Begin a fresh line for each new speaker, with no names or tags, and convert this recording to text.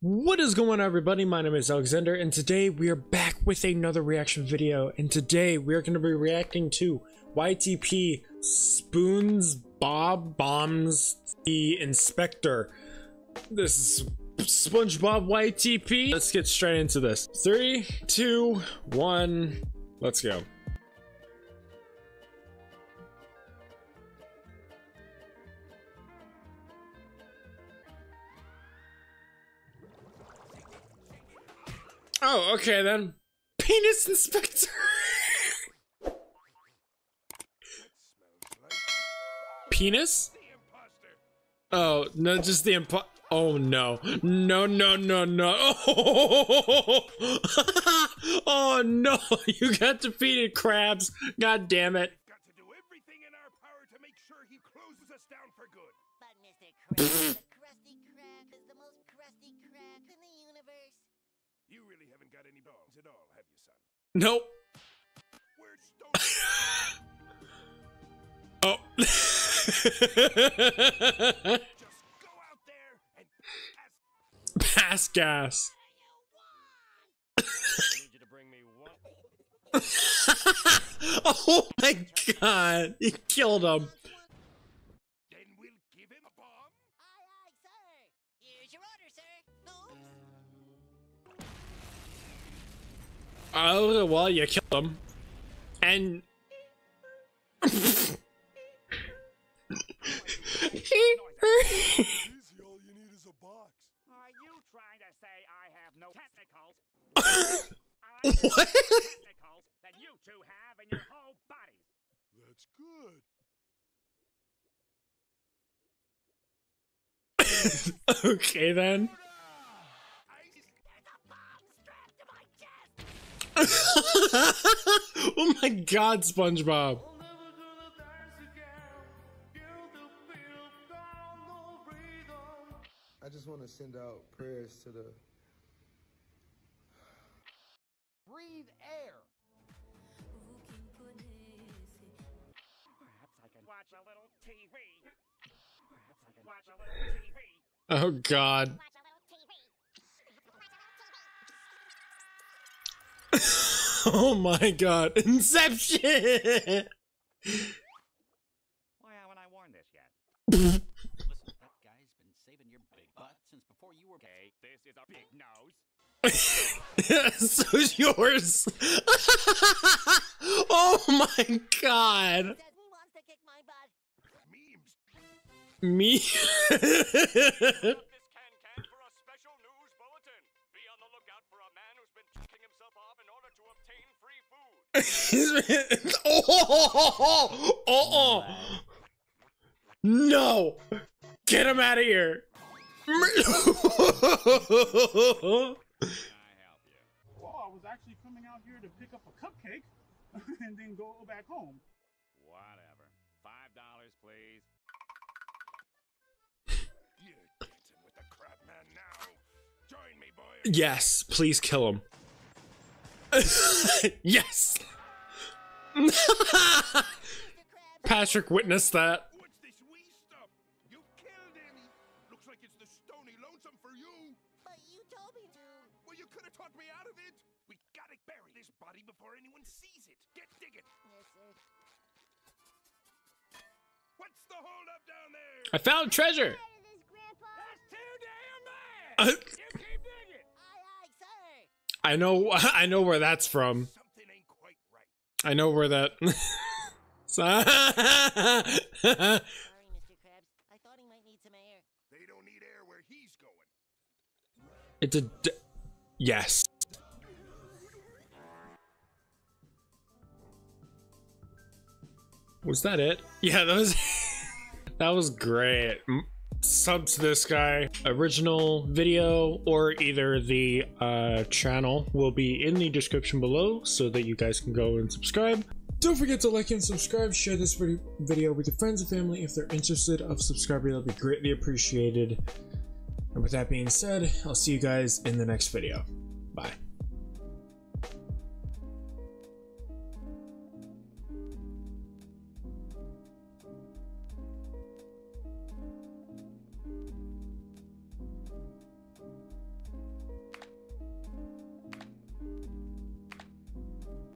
What is going on everybody? My name is Alexander and today we are back with another reaction video and today we are going to be reacting to YTP Spoons Bob Bombs the Inspector. This is SpongeBob YTP. Let's get straight into this. Three, two, one, let's go. Oh, okay then. Penis inspector. Penis? Oh, no, just the impo- Oh no. No, no, no, no. Oh, oh no. You got defeated, Krabs. God damn it.
Got to do everything in our power to make sure he closes us down for good.
But Mr. Krabs, the Krusty Krab is the most crusty crab in the universe.
You really haven't got any bones at all, have you, son?
Nope.
Where's Stone?
Oh.
Just go out there and ask.
Pass gas.
I need you to bring me one.
oh my god. He killed him. Oh, well, you killed him. And.
Easy, all you need is
oh my god, SpongeBob.
I just want to send out prayers to the
Breathe air. Oh Perhaps I can watch a little TV. Perhaps I can watch a little TV.
Oh god.
Watch a little TV.
oh my god. Inception!
Why haven't I worn this yet? Listen, that guy's been saving your big butt since before you were. Okay, this is a big nose.
So's yours. oh my god.
Says
in obtain free food.
oh, oh, oh. No. Get him out of here.
I help you?
Well, I was actually coming out here to pick up a cupcake and then go back home.
Whatever. Five dollars, please.
You're dancing with the crab man now. Join me, boy.
yes, please kill him. yes. Patrick witnessed that.
What's this wee stuff? You killed him. Looks like it's the stony lonesome for you.
but you told me to.
Well, you could have talked me out of it. We gotta bury this body before anyone sees it. Get digging.
Yes, sir.
What's the holdup down there?
I found treasure.
Out of this, Grandpa.
That's too damn bad.
Uh, I know. I know where that's from.
Something ain't quite right.
I know where that.
Sorry, Mr. Krabs. I thought he might need some air.
They don't need air where he's going.
it's a. D- yes. Was that it? Yeah, that was. that was great. Sub to this guy. Original video or either the uh, channel will be in the description below so that you guys can go and subscribe. Don't forget to like and subscribe. Share this video with your friends and family if they're interested of subscribing. That'll be greatly appreciated. And with that being said, I'll see you guys in the next video. Bye.